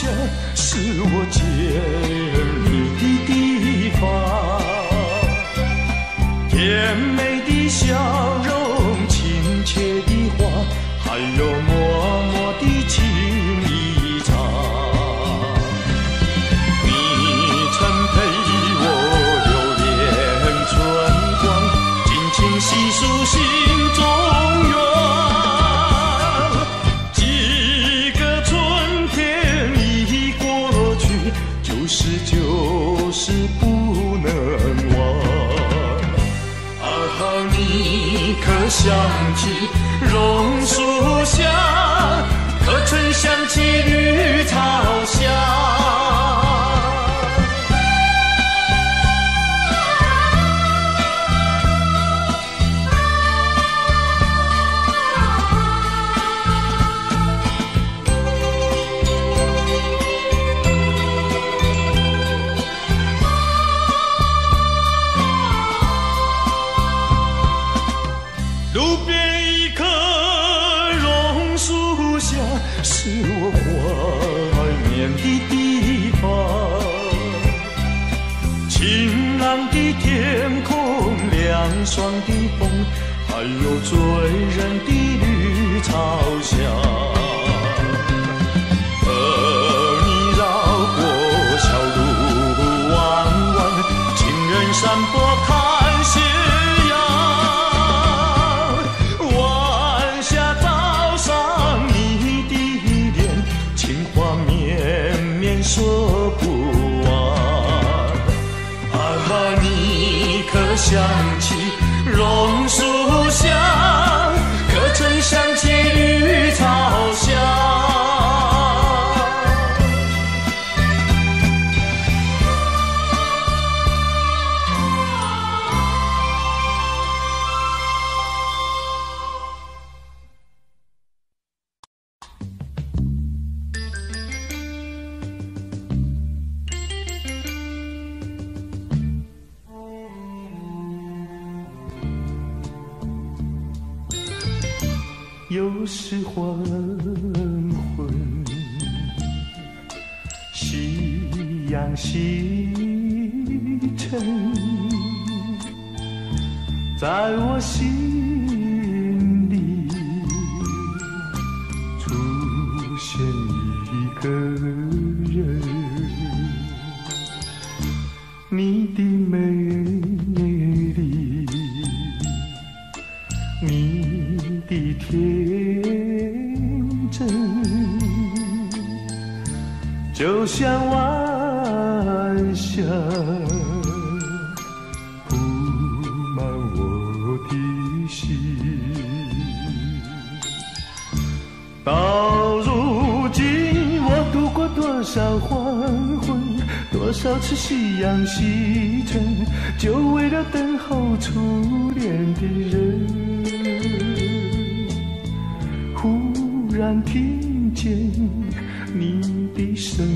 前是我见有醉人的绿草黄昏多少次夕阳西沉就为了等候初恋的人忽然听见你的声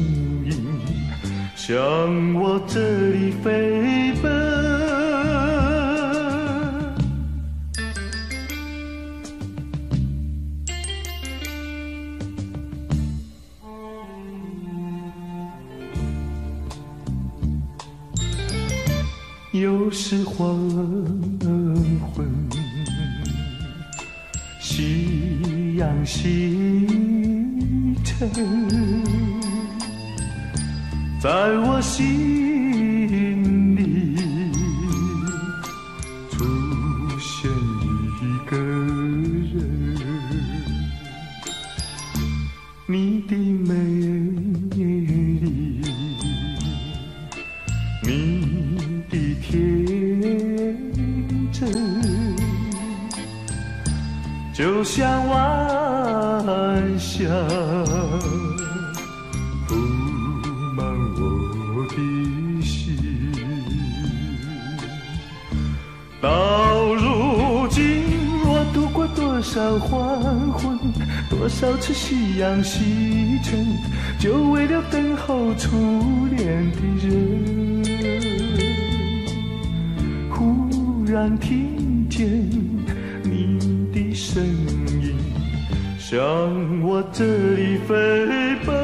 音向我这里飞奔。是黄昏夕阳西沉在我心声音向我这里飞奔。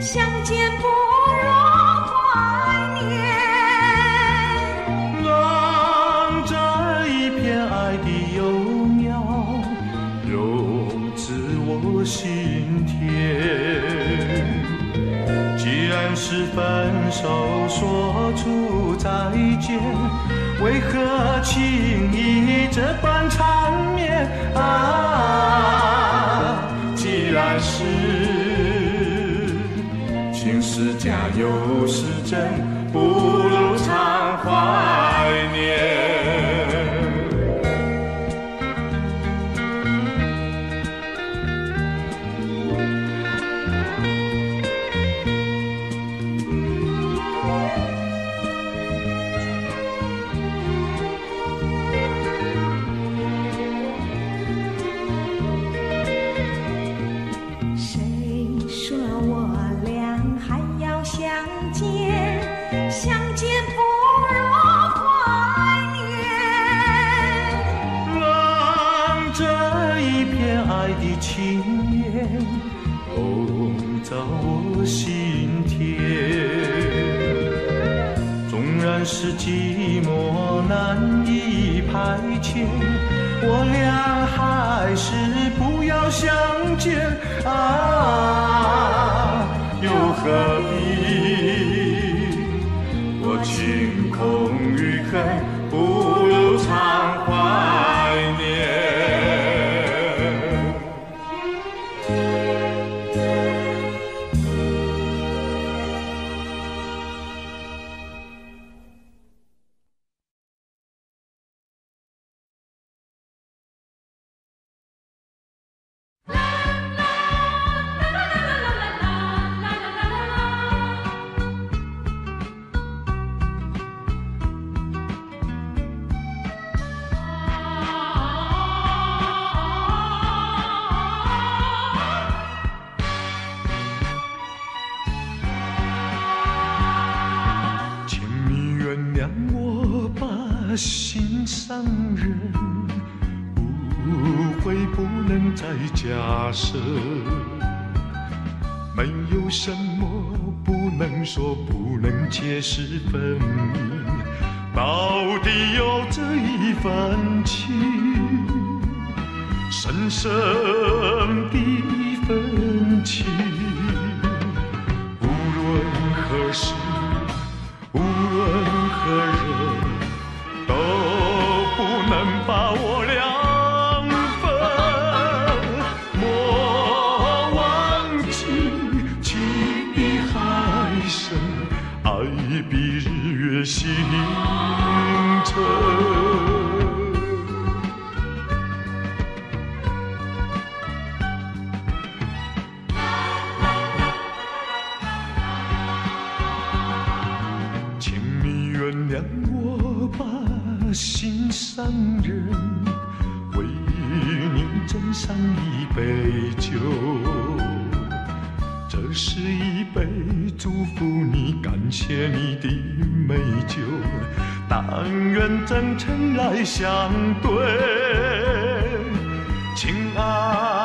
相见不如怀念，让这一片爱的幼苗，融植我心田。既然是分手，说出再见，为何轻易这般缠绵？啊！又时是真。的心上人为你斟上一杯酒，这是一杯祝福你，感谢你的美酒，但愿真诚来相对。亲爱。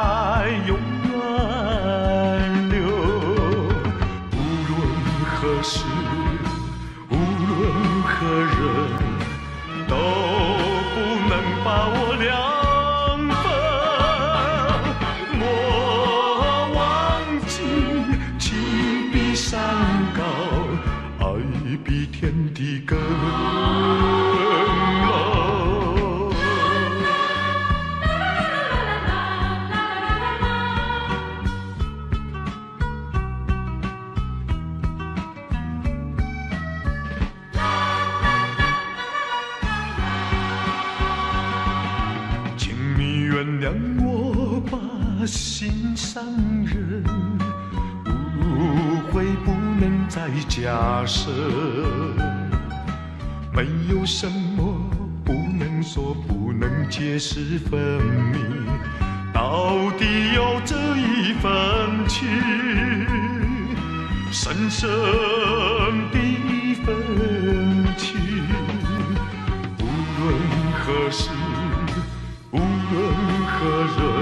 在假设没有什么不能说不能解释分明到底有这一份情深深的一份情。无论何时无论何人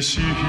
星辰。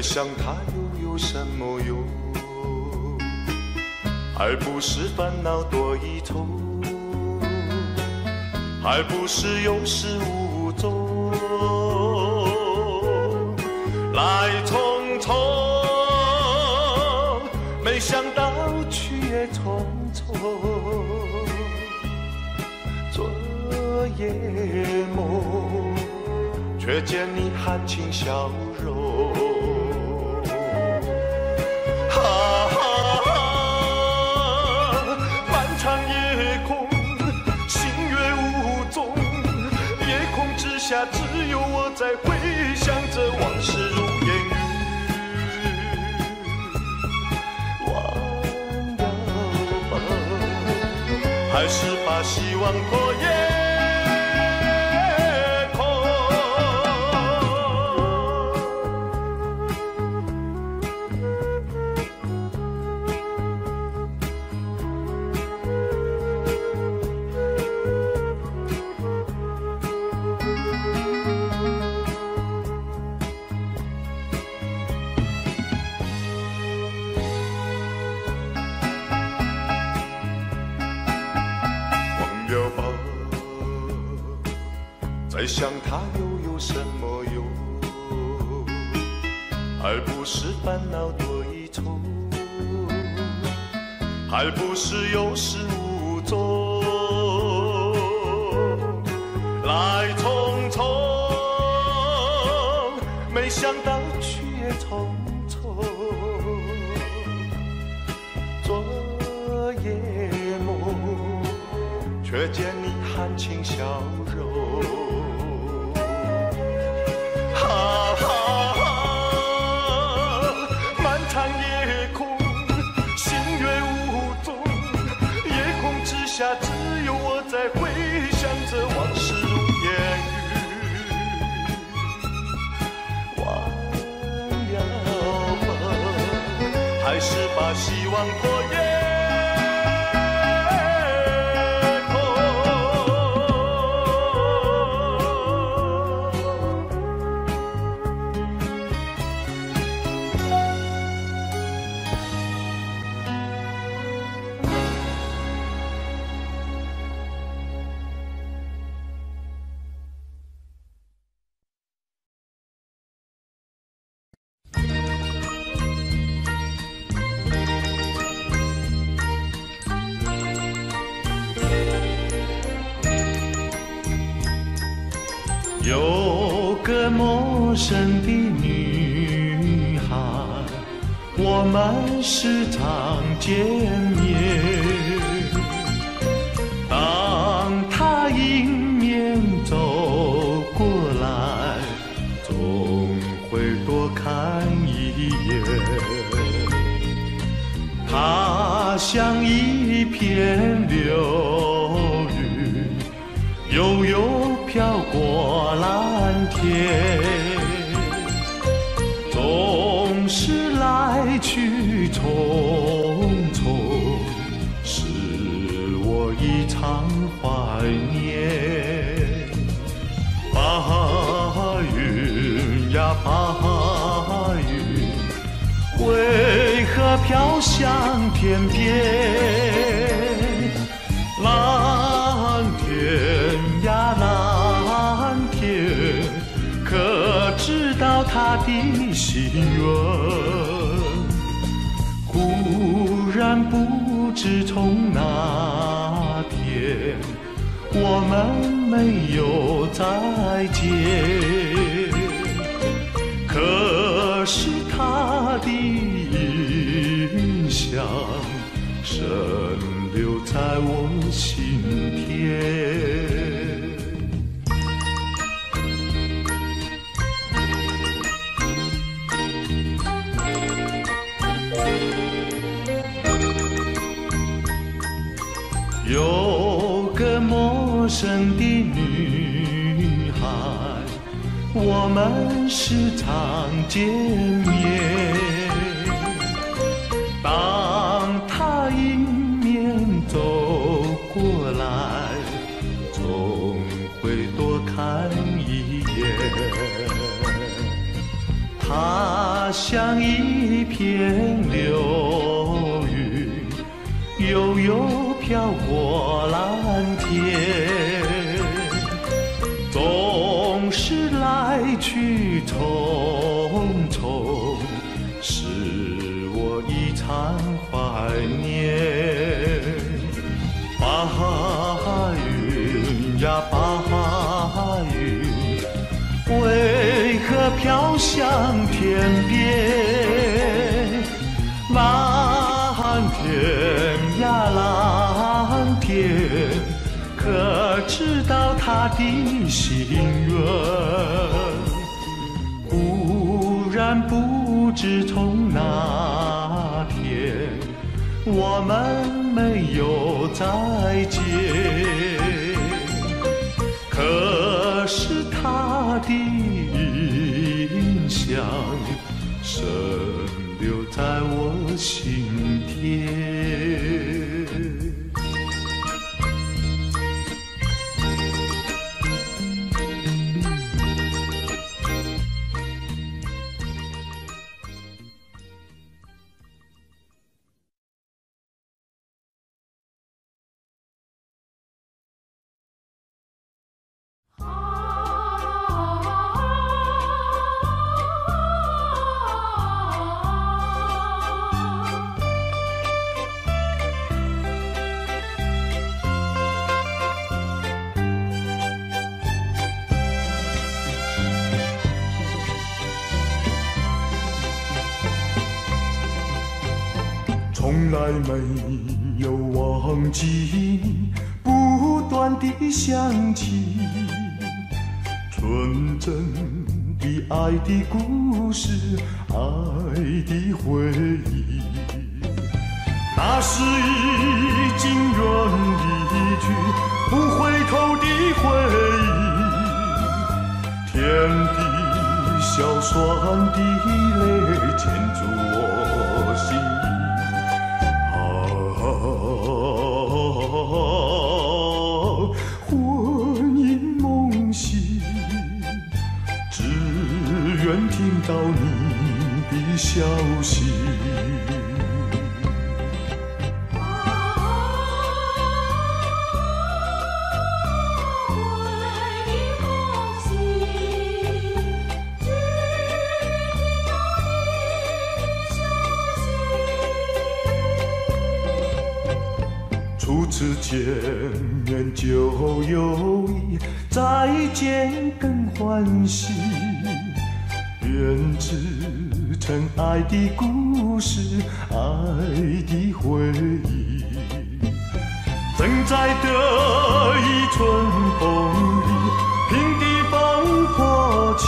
想他又有什么用？还不是烦恼多一重，还不是有始无终，来匆匆，没想到去也匆匆，昨夜梦，却见你含情笑之下只有我在回想着往事如烟云，忘掉吧，还是把希望拖延。想他又有什么用？还不是烦恼多一重，还不是有始无终，来匆匆，没想到去也匆匆。昨夜梦，却见你含情笑把希望托夜。陌生的女孩，我们时常见面。当她迎面走过来，总会多看一眼。她像一片流云，悠悠蓝天，总是来去匆匆，使我异常怀念。白云呀白云，为何飘向天边？的心愿？忽然不知从哪天，我们没有再见。可是他的印象深留在我心生的女孩，我们时常见面。当她迎面走过来，总会多看一眼。她像一片流云，悠悠飘过来他的心愿？忽然不知从哪天，我们没有再见。可是他的印象深留在我心田。的故事，见面就有意，再见更欢喜。编织成爱的故事，爱的回忆，正在得意春风里，平地风破起，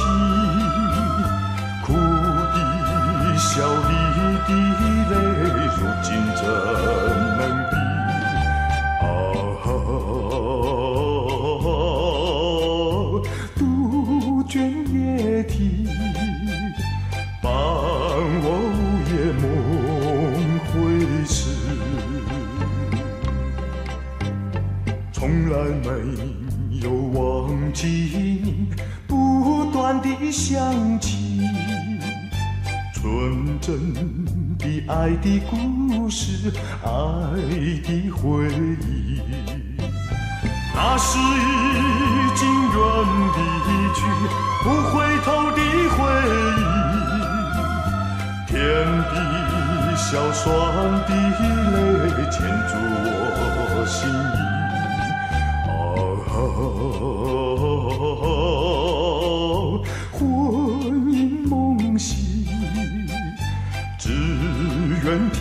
想起。纯真的爱的故事，爱的回忆，那是已经远离去、不回头的回忆。天地小双的泪牵住我心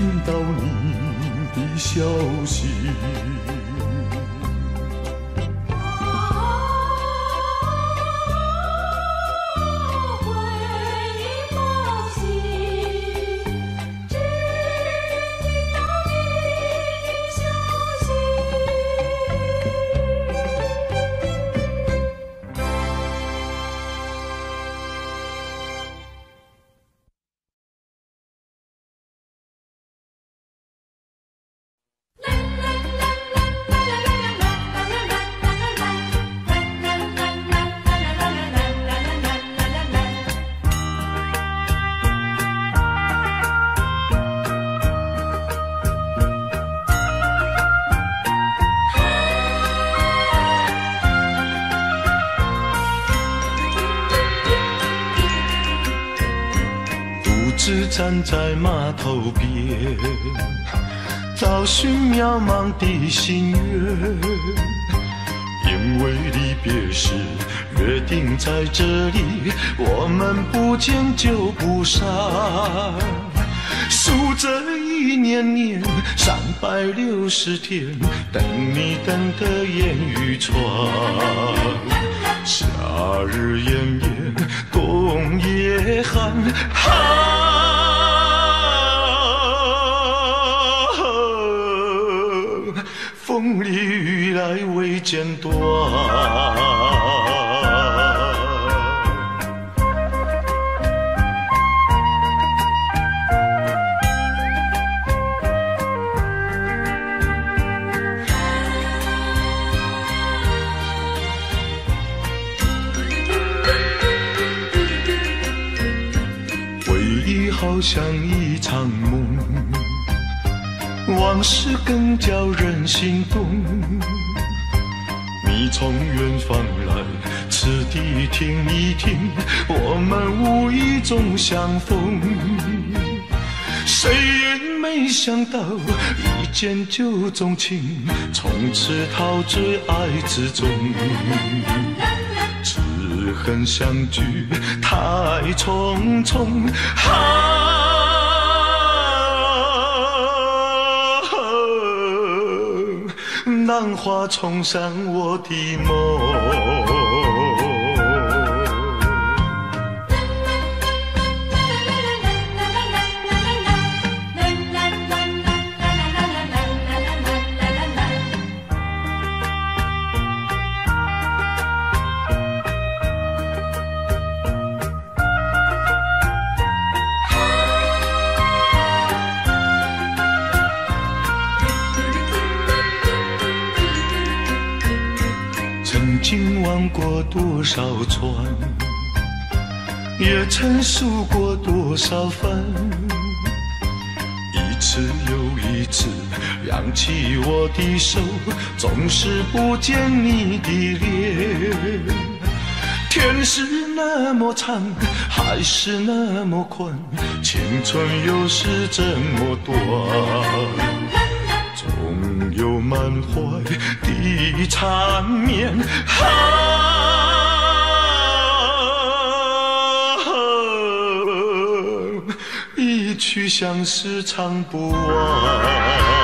听到你的消息。在码头边，找寻渺茫的心愿。因为离别时约定在这里，我们不见就不散。数着一年年，三百六十天，等你等得眼欲穿。夏日炎炎，冬夜寒，啊，风里雨来未间断。回忆好像一场梦，往事更叫人心动。你从远方来，此地听一听，我们无意中相逢。谁也没想到，一见就钟情，从此陶醉爱之中。只恨相聚太匆匆，啊，浪花冲散我的梦。曾经望过多少船，也曾输过多少分？一次又一次扬起我的手，总是不见你的脸。天是那么长，海是那么宽，青春又是这么短。总有满怀的缠绵。曲相思唱不完。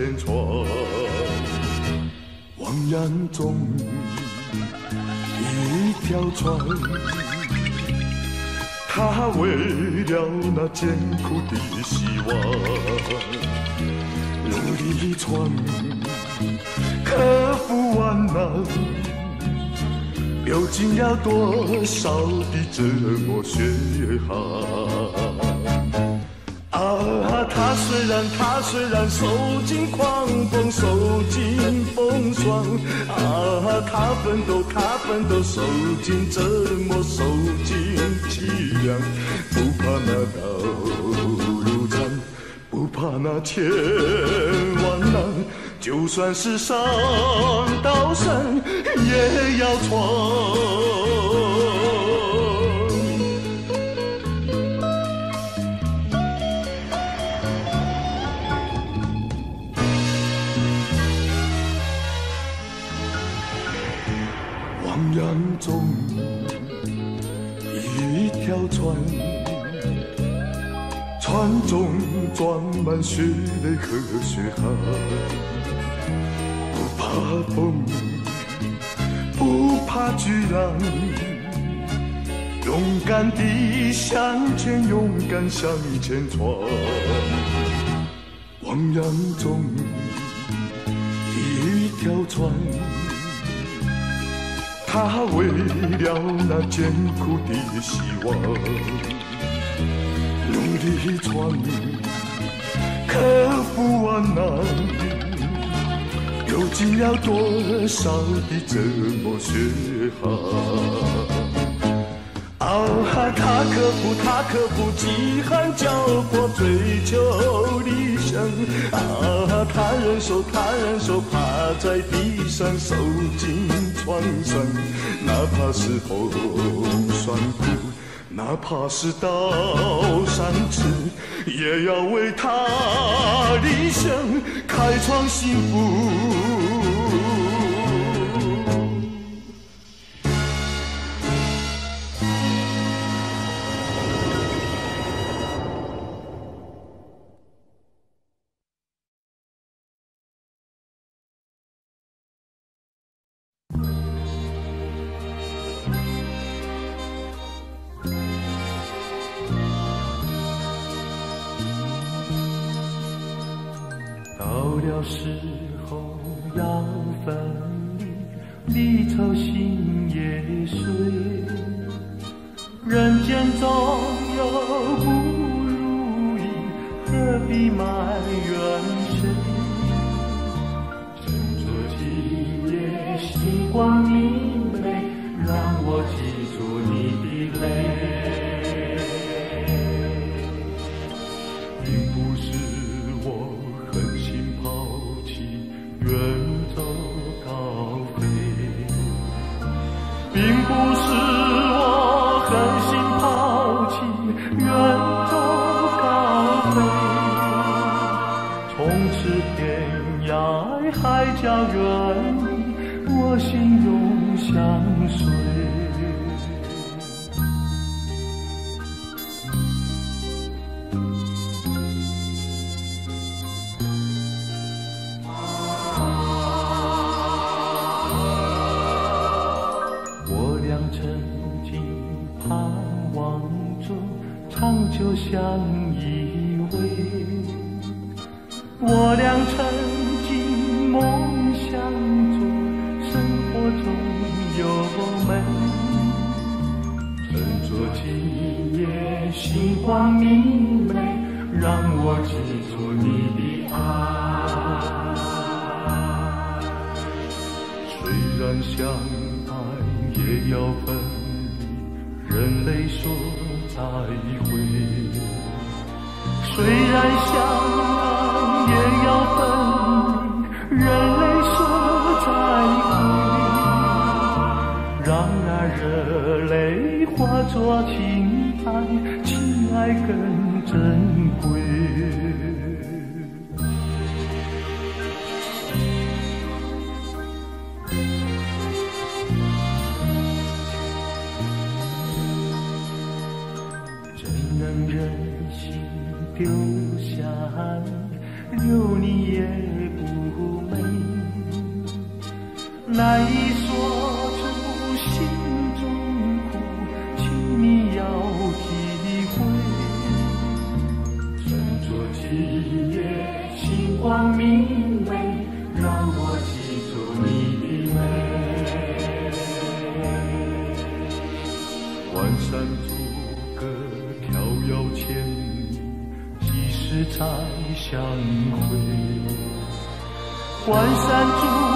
前闯。汪洋中一条船，它为了那艰苦的希望，努力闯。克服万难，流尽了多少的折磨血汗？啊，他虽然他虽然受尽狂风，受尽风霜，啊，他奋斗他奋斗，受尽折磨，受尽凄凉，不怕那道路长，不怕那千万难。就算是上刀山，也要闯。船中装满血泪和血汗。怕风，不怕巨浪，勇敢地向前，勇敢向前闯。汪洋中一条船，它为了那艰苦的希望，努力闯，克服万难。究竟要多少的折磨血汗？啊，他克服，他克服饥寒交迫，追求理想。啊，他忍受，他忍受，趴在地上受尽创伤，哪怕是风霜苦，哪怕是刀山刺，也要为他理想开创幸福。不是我狠心抛弃远走高飞从此天涯海角远留下你，留你也不美，难关山阻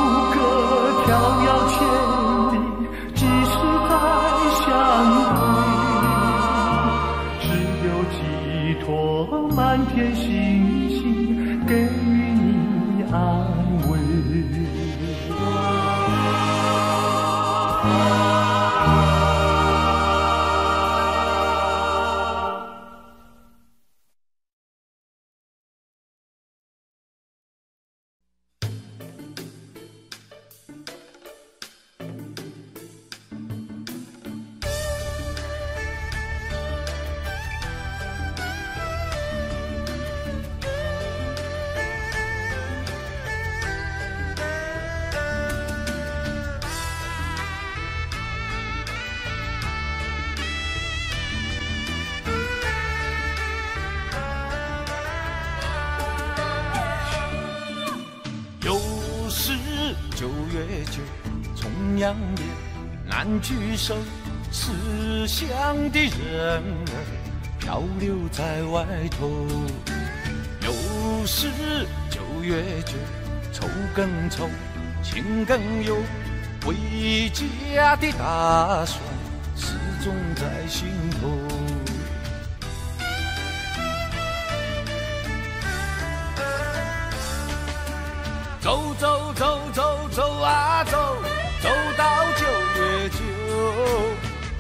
重阳夜，难聚首，思乡的人儿漂流在外头。又是九月九，愁更愁，情更忧，回家的打算始终在心头。走走走走走啊走，走到九月九，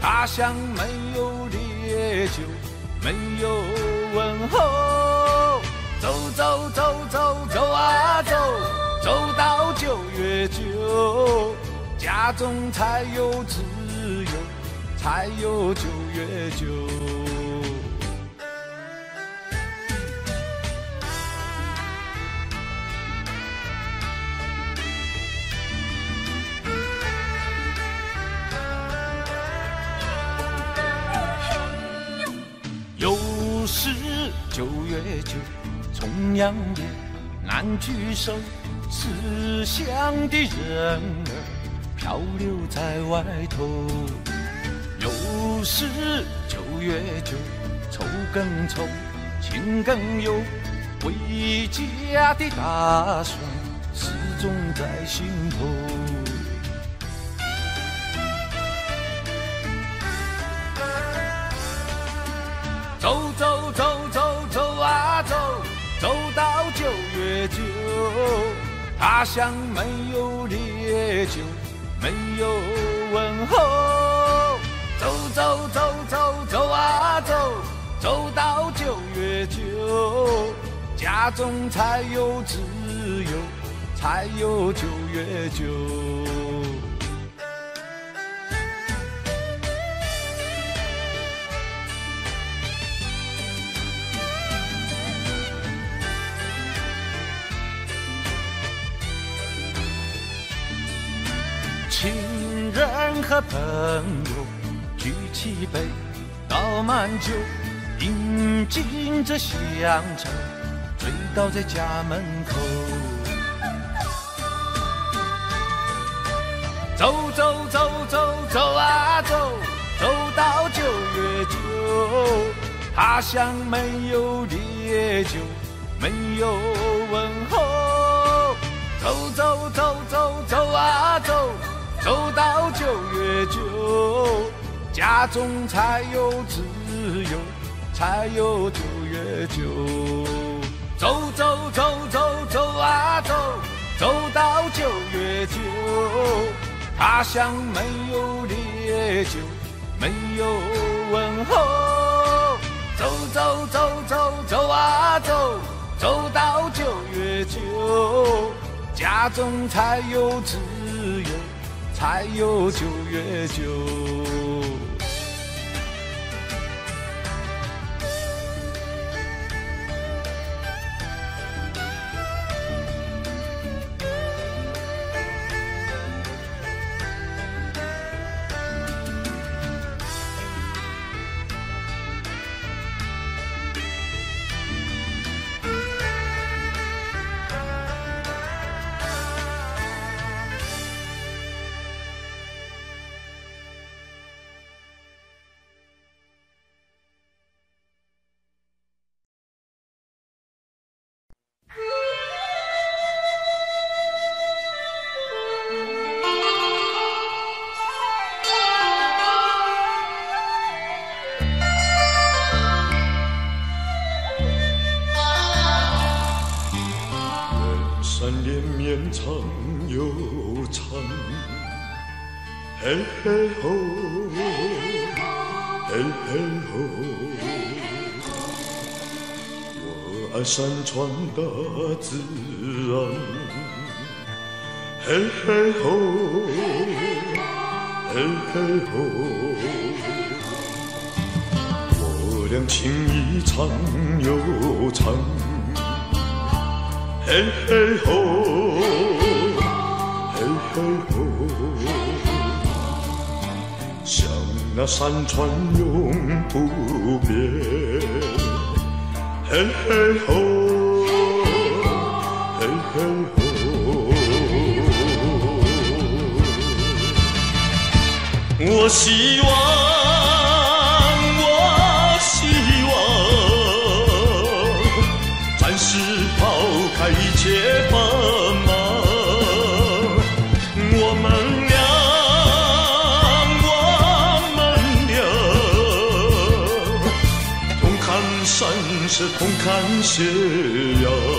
他乡没有烈酒，没有问候。走走走走走啊走，走到九月九，家中才有自由，才有九月九。九月九，重阳夜，难聚首，思乡的人儿漂流在外头。又是九月九，愁更愁，情更忧，回家的打算始终在心头。走到九月九，他乡没有烈酒，没有问候。走走走走走啊走，走到九月九，家中才有自由，才有九月九。和朋友举起杯，倒满酒，饮尽这乡愁，醉倒在家门口。走走走走走啊走，走到九月九，他乡没有烈酒，没有问候。走走走走走啊走。走到九月九，家中才有自由，才有九月九。走走走走走啊走，走到九月九，他乡没有烈酒，没有问候。走走走走走啊走，走到九月九，家中才有自由。还有九月九。山川大自然，嘿嘿吼，嘿嘿吼，我俩情谊长又长，嘿嘿吼，嘿嘿吼，像那山川永不变。嘿嘿吼，嘿嘿吼，我希望，是同看斜阳。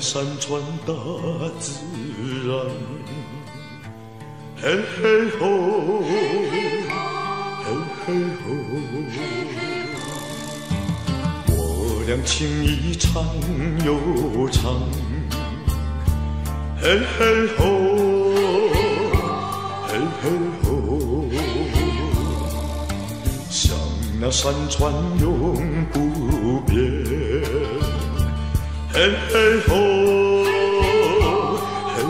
山川大自然。嘿嘿吼，嘿嘿吼，我俩情谊长又长。嘿嘿吼，嘿嘿吼，像。那山川永不变，嘿嘿吼，嘿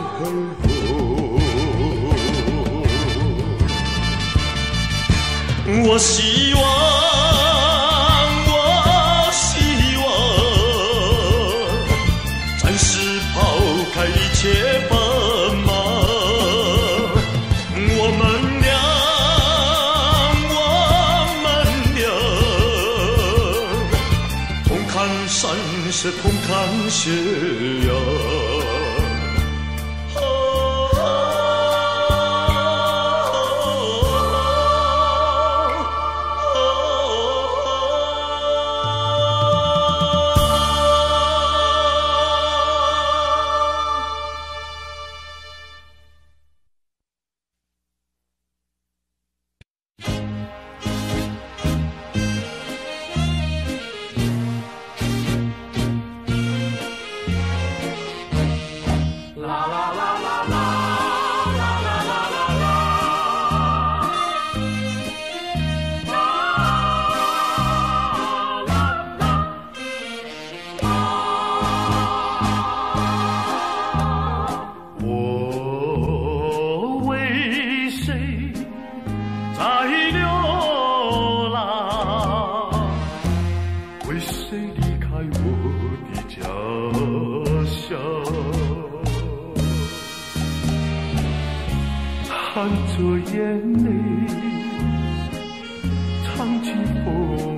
吼，我是是同看斜阳。满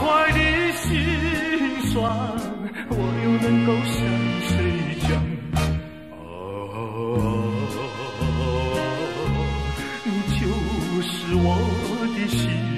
怀的心酸，我又能够向谁讲？哦，你就是我的心。